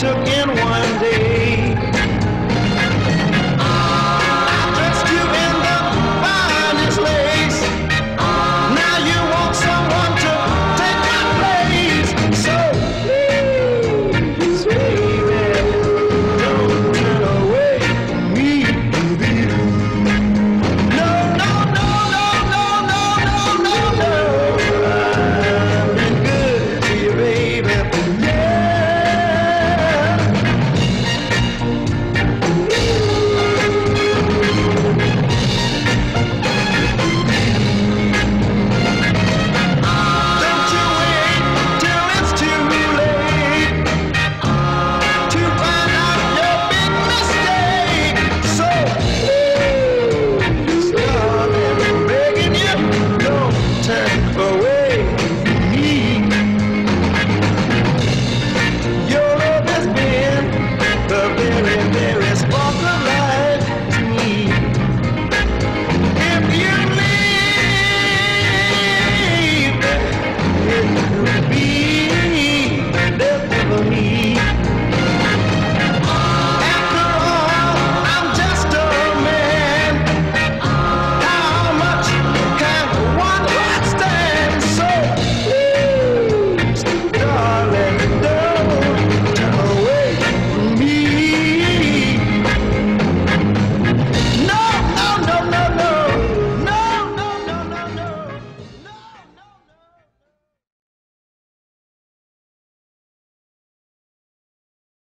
took in